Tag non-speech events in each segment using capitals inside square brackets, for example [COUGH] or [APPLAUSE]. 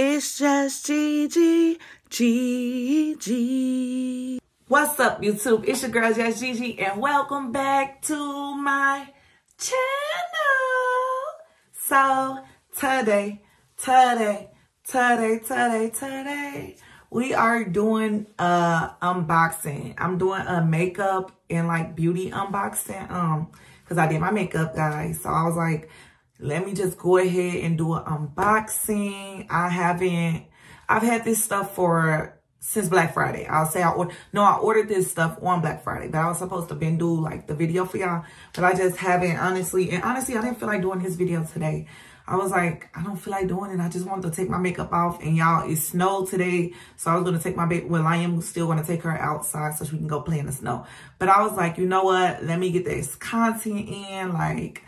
It's just Gigi, Gigi. What's up, YouTube? It's your girl, Just Gigi, and welcome back to my channel. So, today, today, today, today, today, we are doing a unboxing. I'm doing a makeup and like beauty unboxing. Um, because I did my makeup, guys. So I was like, let me just go ahead and do an unboxing. I haven't, I've had this stuff for, since Black Friday. I'll say I ordered, no, I ordered this stuff on Black Friday, but I was supposed to been do like the video for y'all, but I just haven't honestly, and honestly, I didn't feel like doing this video today. I was like, I don't feel like doing it. I just wanted to take my makeup off. And y'all, it snowed today. So I was going to take my baby. Well, I am still going to take her outside so she can go play in the snow. But I was like, you know what? Let me get this content in. Like,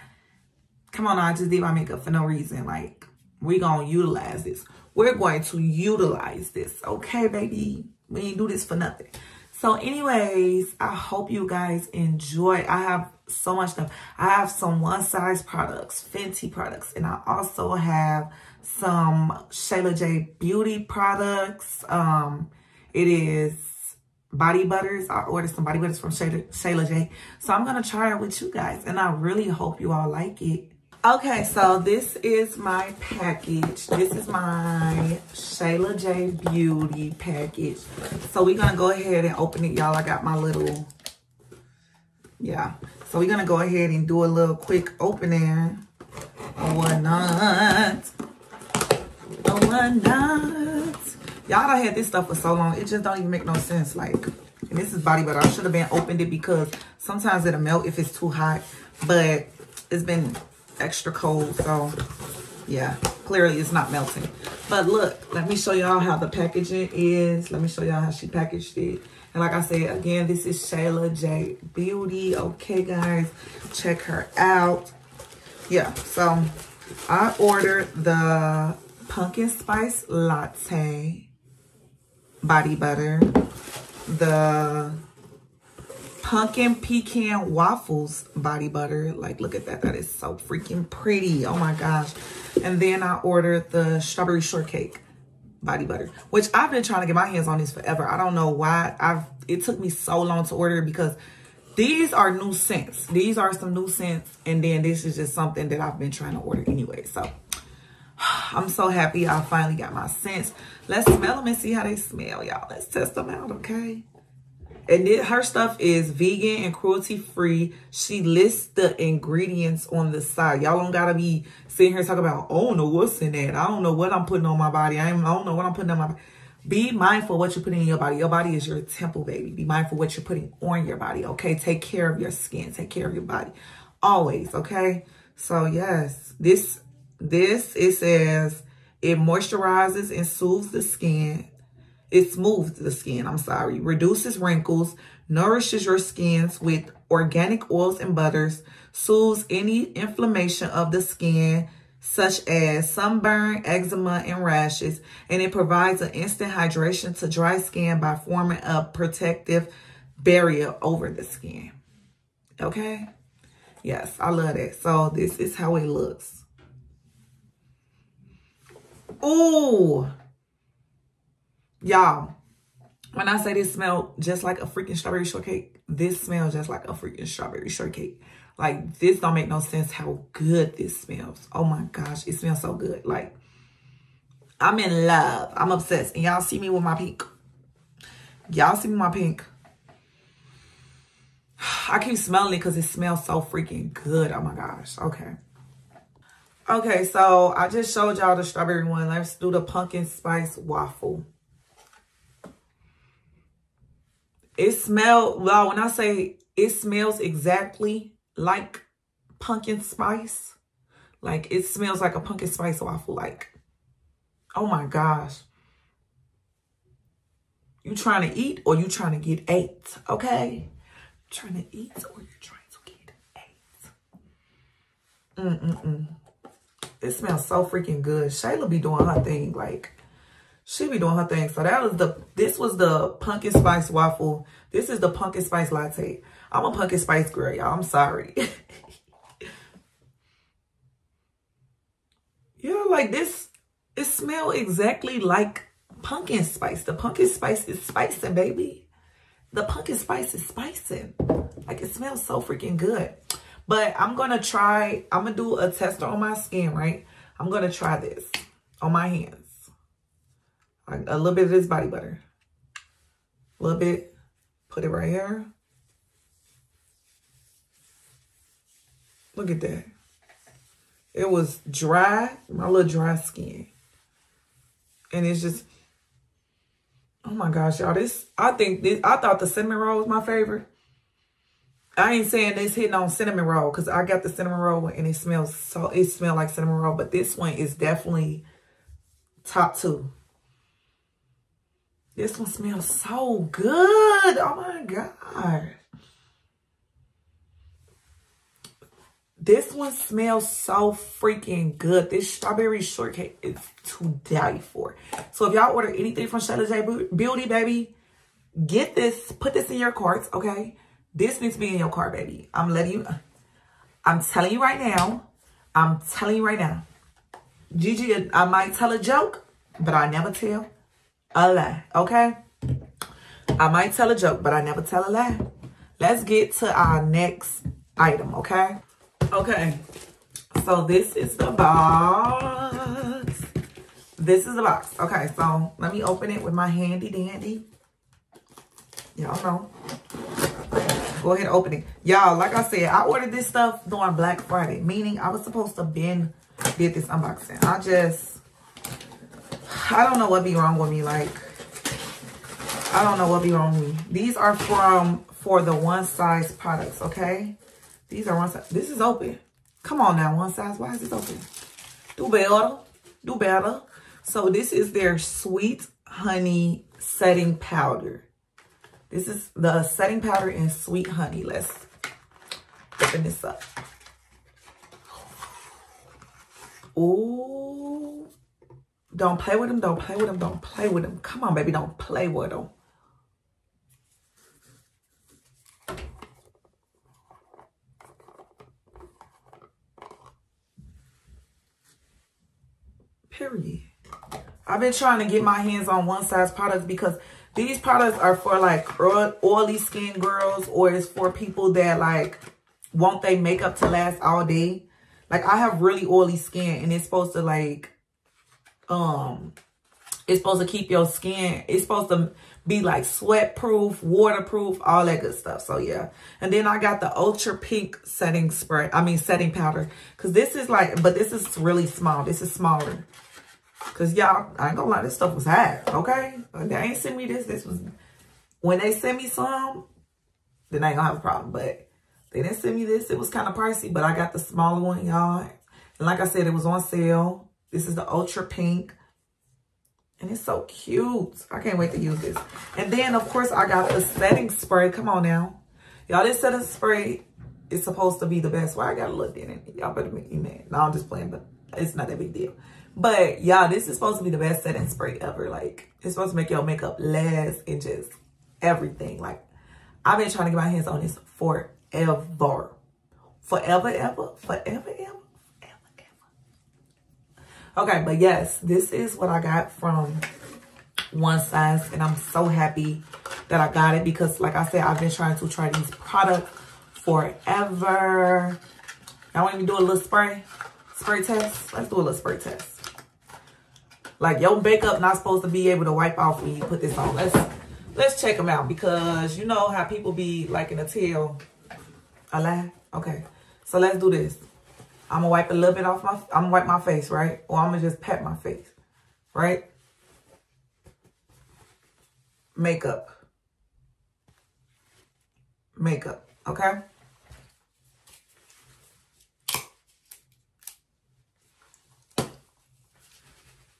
come on, I just did my makeup for no reason. Like, we going to utilize this. We're going to utilize this. Okay, baby? We ain't do this for nothing. So anyways, I hope you guys enjoy. I have so much stuff. I have some one size products, Fenty products, and I also have some Shayla J beauty products. Um, it is body butters. I ordered some body butters from Shayla, Shayla J. So I'm going to try it with you guys, and I really hope you all like it. Okay, so this is my package. This is my Shayla J Beauty package. So we're going to go ahead and open it, y'all. I got my little, yeah. So we're going to go ahead and do a little quick opening or whatnot. Or whatnot. Y'all done had this stuff for so long. It just don't even make no sense. Like, and this is body butter. I should have been opened it because sometimes it'll melt if it's too hot. But it's been extra cold. So yeah, clearly it's not melting. But look, let me show y'all how the packaging is. Let me show y'all how she packaged it. And like I said, again, this is Shayla J Beauty. Okay, guys, check her out. Yeah, so I ordered the pumpkin spice latte body butter, the pumpkin pecan waffles body butter. Like, look at that. That is so freaking pretty. Oh my gosh. And then I ordered the strawberry shortcake body butter, which I've been trying to get my hands on this forever. I don't know why. I've It took me so long to order because these are new scents. These are some new scents. And then this is just something that I've been trying to order anyway. So [SIGHS] I'm so happy I finally got my scents. Let's smell them and see how they smell, y'all. Let's test them out, okay? And it, her stuff is vegan and cruelty free. She lists the ingredients on the side. Y'all don't gotta be sitting here talking about, oh no, what's in that? I don't know what I'm putting on my body. I, I don't know what I'm putting on my body. Be mindful what you're putting in your body. Your body is your temple, baby. Be mindful what you're putting on your body, okay? Take care of your skin. Take care of your body. Always, okay? So, yes, this, this, it says, it moisturizes and soothes the skin it smooths the skin, I'm sorry. Reduces wrinkles, nourishes your skins with organic oils and butters, soothes any inflammation of the skin, such as sunburn, eczema, and rashes, and it provides an instant hydration to dry skin by forming a protective barrier over the skin. Okay? Yes, I love that. So this is how it looks. Ooh, Y'all, when I say this smell just like a freaking strawberry shortcake, this smells just like a freaking strawberry shortcake. Like, this don't make no sense how good this smells. Oh my gosh, it smells so good. Like, I'm in love. I'm obsessed. And y'all see me with my pink. Y'all see me with my pink. [SIGHS] I keep smelling it because it smells so freaking good. Oh my gosh. Okay. Okay, so I just showed y'all the strawberry one. Let's do the pumpkin spice waffle. It smelled, well, when I say it smells exactly like pumpkin spice, like it smells like a pumpkin spice waffle, like, oh my gosh. You trying to eat or you trying to get ate, okay? Trying to eat or you're trying to get ate. Mm-mm-mm. It smells so freaking good. Shayla be doing her thing, like, she be doing her thing. So that was the, this was the pumpkin spice waffle. This is the pumpkin spice latte. I'm a pumpkin spice girl, y'all. I'm sorry. [LAUGHS] yeah, like this, It smells exactly like pumpkin spice. The pumpkin spice is spicing, baby. The pumpkin spice is spicing. Like it smells so freaking good. But I'm going to try, I'm going to do a tester on my skin, right? I'm going to try this on my hands. A little bit of this body butter. A little bit. Put it right here. Look at that. It was dry, my little dry skin. And it's just, oh my gosh, y'all. This, I think, this, I thought the cinnamon roll was my favorite. I ain't saying this hitting on cinnamon roll because I got the cinnamon roll and it smells so, it smells like cinnamon roll. But this one is definitely top two. This one smells so good. Oh my God. This one smells so freaking good. This strawberry shortcake is to die for. So if y'all order anything from Shayla J Beauty, baby, get this. Put this in your carts, okay? This needs to be in your cart, baby. I'm letting you. I'm telling you right now. I'm telling you right now. Gigi, I might tell a joke, but I never tell a lie, okay? I might tell a joke, but I never tell a lie. Let's get to our next item, okay? Okay, so this is the box. This is the box. Okay, so let me open it with my handy dandy. Y'all know. Go ahead open it. Y'all, like I said, I ordered this stuff during Black Friday, meaning I was supposed to been did this unboxing. I just, I don't know what be wrong with me. Like, I don't know what be wrong with me. These are from, for the one size products, okay? These are one size. This is open. Come on now, one size. Why is this open? Do better. Do better. So this is their sweet honey setting powder. This is the setting powder and sweet honey. Let's open this up. Ooh. Don't play with them. Don't play with them. Don't play with them. Come on, baby. Don't play with them. Period. I've been trying to get my hands on one size products because these products are for like oily skin girls or it's for people that like want their makeup to last all day. Like I have really oily skin and it's supposed to like, um, it's supposed to keep your skin, it's supposed to be like sweat proof, waterproof, all that good stuff. So yeah. And then I got the ultra pink setting spray, I mean setting powder. Cause this is like, but this is really small. This is smaller. Cause y'all, I ain't gonna lie, this stuff was high, okay? They ain't send me this. This was, when they send me some, then I ain't gonna have a problem. But they didn't send me this. It was kind of pricey, but I got the smaller one, y'all. And like I said, it was on sale. This is the Ultra Pink. And it's so cute. I can't wait to use this. And then, of course, I got the setting spray. Come on now. Y'all, this setting spray is supposed to be the best. Why I got a little in it? Y'all better make me mad. No, I'm just playing, but it's not that big deal. But y'all, this is supposed to be the best setting spray ever. Like, it's supposed to make your makeup last and just everything. Like, I've been trying to get my hands on this forever. Forever, ever, forever, ever, ever, ever. Okay, but yes, this is what I got from One Size. And I'm so happy that I got it because, like I said, I've been trying to try these products forever. I want to do a little spray, spray test. Let's do a little spray test. Like your makeup not supposed to be able to wipe off when you put this on. Let's let's check them out because you know how people be like in a tail. A lie? Okay. So let's do this. I'm gonna wipe a little bit off my I'm gonna wipe my face, right? Or I'm gonna just pat my face. Right? Makeup. Makeup. Okay?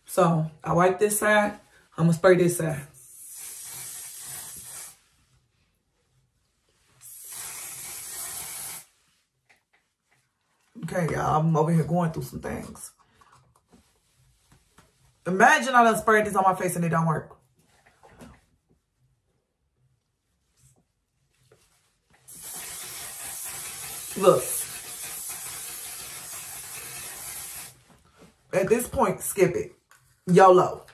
So I wipe this side. I'm gonna spray this side. Okay, y'all, I'm over here going through some things. Imagine I done sprayed this on my face and it don't work. Look. At this point, skip it. YOLO.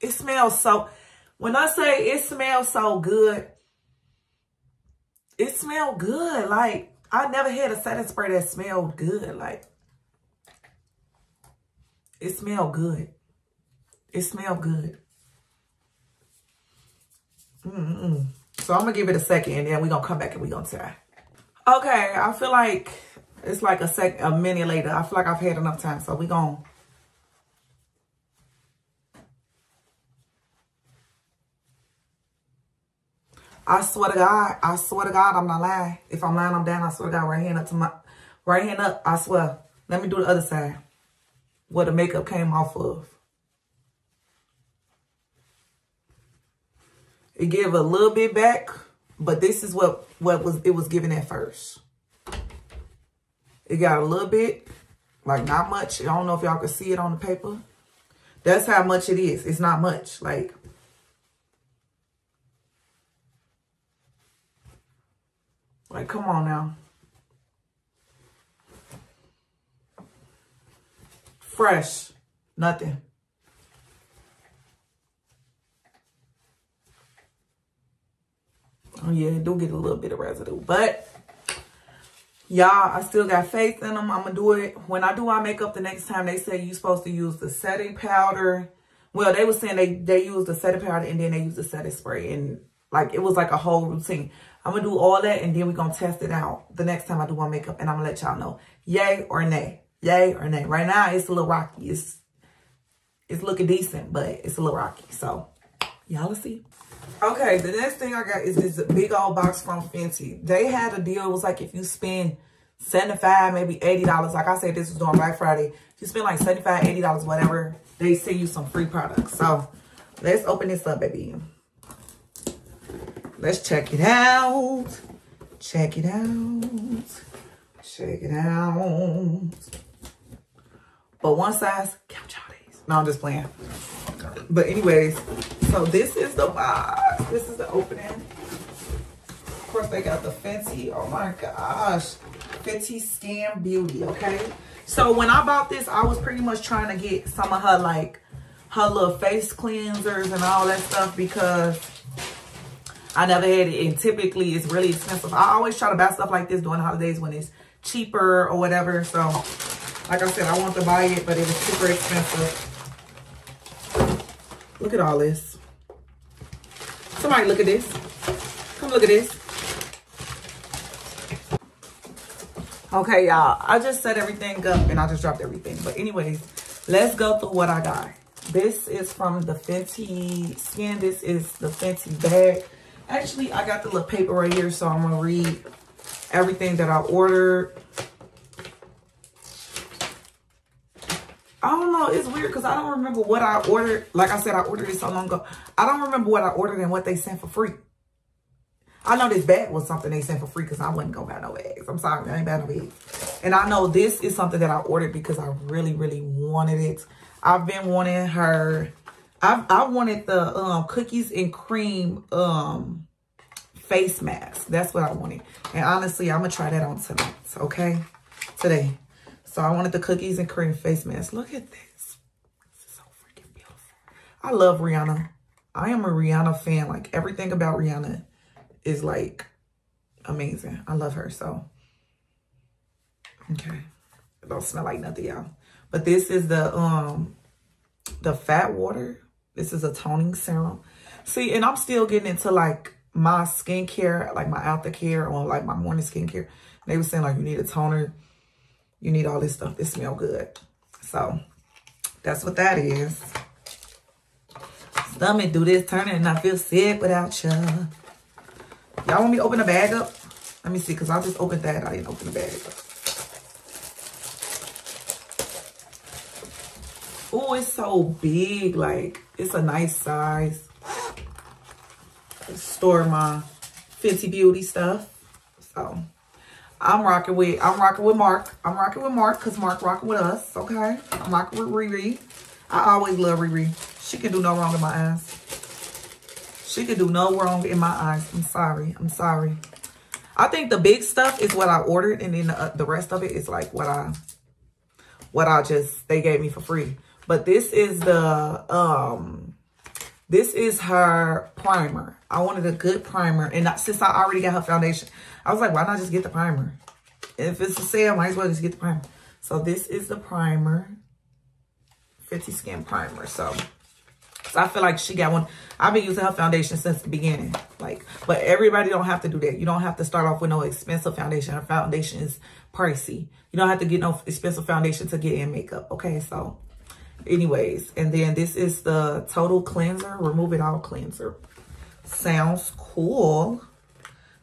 It smells so, when I say it smells so good, it smelled good. Like, I never had a setting spray that smelled good. Like, it smelled good. It smelled good. Mm -mm. So I'm going to give it a second and then we're going to come back and we're going to try. Okay, I feel like it's like a sec, a minute later. I feel like I've had enough time. So we're going to I swear to God, I swear to God, I'm not lying. If I'm lying, I'm down. I swear to God, right hand up to my, right hand up, I swear. Let me do the other side. Where the makeup came off of. It gave a little bit back, but this is what, what was, it was given at first. It got a little bit, like not much. I don't know if y'all can see it on the paper. That's how much it is. It's not much. Like, Like, come on now. Fresh. Nothing. Oh, yeah, do get a little bit of residue. But, y'all, I still got faith in them. I'm going to do it. When I do my makeup the next time, they say you're supposed to use the setting powder. Well, they were saying they, they use the setting powder and then they use the setting spray. And, like, it was like a whole routine. I'm going to do all that and then we're going to test it out the next time I do my makeup. And I'm going to let y'all know yay or nay. Yay or nay. Right now, it's a little rocky. It's, it's looking decent, but it's a little rocky. So, y'all see. Okay, the next thing I got is this big old box from Fenty. They had a deal. It was like if you spend 75 maybe $80. Like I said, this was on Black Friday. If you spend like 75 $80, whatever, they send you some free products. So, let's open this up, baby. Let's check it out. Check it out. Check it out. But one size, count y'all days. No, I'm just playing. But anyways, so this is the box. This is the opening. Of course, they got the Fenty. Oh my gosh. Fenty Skin Beauty, okay? So when I bought this, I was pretty much trying to get some of her like her little face cleansers and all that stuff because I never had it. And typically it's really expensive. I always try to buy stuff like this during the holidays when it's cheaper or whatever. So like I said, I want to buy it, but it was super expensive. Look at all this. Somebody look at this. Come look at this. Okay, y'all. I just set everything up and I just dropped everything. But anyways, let's go through what I got. This is from the Fenty Skin. This is the Fenty bag. Actually, I got the little paper right here, so I'm going to read everything that I ordered. I don't know. It's weird because I don't remember what I ordered. Like I said, I ordered it so long ago. I don't remember what I ordered and what they sent for free. I know this bag was something they sent for free because I wouldn't go buy no eggs. I'm sorry. I ain't buy no eggs. And I know this is something that I ordered because I really, really wanted it. I've been wanting her I, I wanted the um, cookies and cream um, face mask. That's what I wanted. And honestly, I'm going to try that on tonight. Okay? Today. So I wanted the cookies and cream face mask. Look at this. This is so freaking beautiful. I love Rihanna. I am a Rihanna fan. Like everything about Rihanna is like amazing. I love her. So, okay. It don't smell like nothing, y'all. But this is the um the fat water this is a toning serum. See, and I'm still getting into like my skincare, like my aftercare or like my morning skincare. They were saying like you need a toner. You need all this stuff. It smell good. So that's what that is. Stomach do this turning and I feel sick without you. Y'all want me to open the bag up? Let me see, because I just opened that. I didn't open the bag up. Oh, it's so big. Like, it's a nice size. Store my Fenty Beauty stuff. So, I'm rocking with, I'm rocking with Mark. I'm rocking with Mark because Mark rocking with us, okay? I'm rocking with Riri. I always love Riri. She can do no wrong in my eyes. She can do no wrong in my eyes. I'm sorry. I'm sorry. I think the big stuff is what I ordered. And then the, uh, the rest of it is like what I, what I just, they gave me for free. But this is the, um, this is her primer. I wanted a good primer. And since I already got her foundation, I was like, why not just get the primer? If it's a sale, might as well just get the primer. So this is the primer. Fenty Skin Primer. So, so I feel like she got one. I've been using her foundation since the beginning. Like, but everybody don't have to do that. You don't have to start off with no expensive foundation. Her foundation is pricey. You don't have to get no expensive foundation to get in makeup. Okay, so anyways. And then this is the Total Cleanser. Remove It All Cleanser. Sounds cool.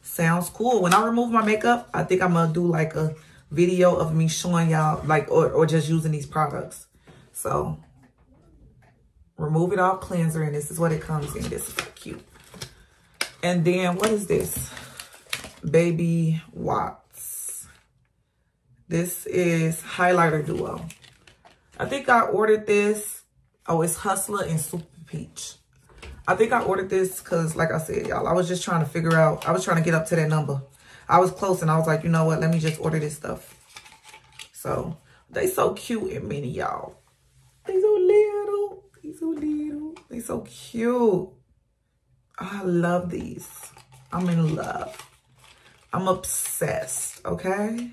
Sounds cool. When I remove my makeup, I think I'm to do like a video of me showing y'all like or, or just using these products. So remove it all cleanser and this is what it comes in. This is cute. And then what is this? Baby Watts. This is highlighter duo. I think I ordered this. Oh, it's Hustler and Super Peach. I think I ordered this because, like I said, y'all, I was just trying to figure out. I was trying to get up to that number. I was close and I was like, you know what? Let me just order this stuff. So, they so cute and mini, y'all. They so little. They so little. They so cute. I love these. I'm in love. I'm obsessed, okay?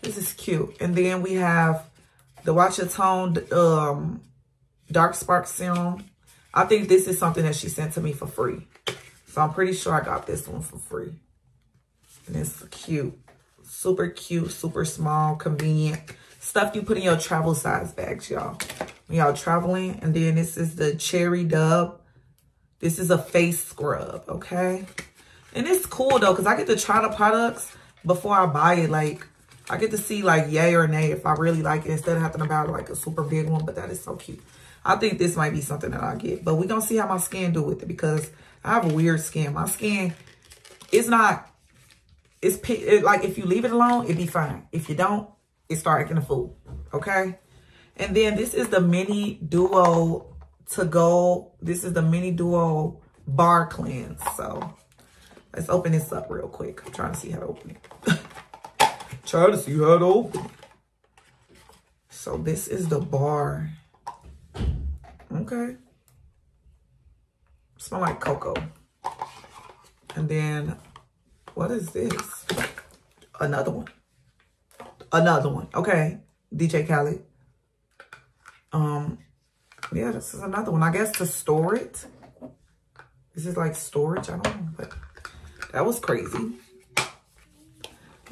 This is cute. And then we have the Watch Your Tone um, Dark Spark Serum. I think this is something that she sent to me for free. So I'm pretty sure I got this one for free. And it's cute. Super cute, super small, convenient. Stuff you put in your travel size bags, y'all. When y'all traveling. And then this is the Cherry Dub. This is a face scrub, okay? And it's cool, though, because I get to try the products before I buy it. Like, I get to see, like, yay or nay if I really like it instead of having to buy, like, a super big one. But that is so cute. I think this might be something that I get. But we're going to see how my skin do with it because I have a weird skin. My skin is not, it's it, like if you leave it alone, it'd be fine. If you don't, it start acting a fool. Okay? And then this is the Mini Duo to go. This is the Mini Duo Bar Cleanse. So let's open this up real quick. I'm trying to see how to open it. [LAUGHS] trying to see how to open it. So this is the bar Okay. Smell like cocoa. And then, what is this? Another one. Another one. Okay. DJ Khaled. Um, yeah, this is another one. I guess to store it. This is like storage. I don't know, but that was crazy.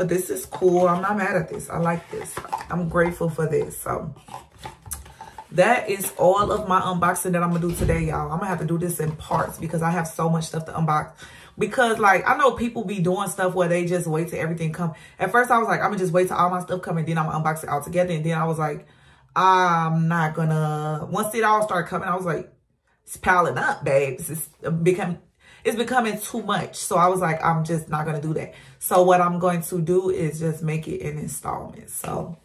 But this is cool. I'm not mad at this. I like this. I'm grateful for this. So, that is all of my unboxing that I'm gonna do today, y'all. I'm gonna have to do this in parts because I have so much stuff to unbox. Because like I know people be doing stuff where they just wait till everything come. At first I was like, I'm gonna just wait till all my stuff come and then I'm gonna unbox it all together. And then I was like, I'm not gonna once it all started coming, I was like, it's piling up, babe. It's uh, become it's becoming too much. So I was like, I'm just not gonna do that. So what I'm going to do is just make it in installments. So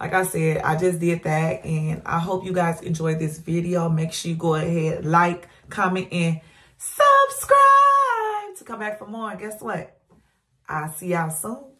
like I said, I just did that. And I hope you guys enjoyed this video. Make sure you go ahead, like, comment, and subscribe to come back for more. And guess what? I'll see y'all soon.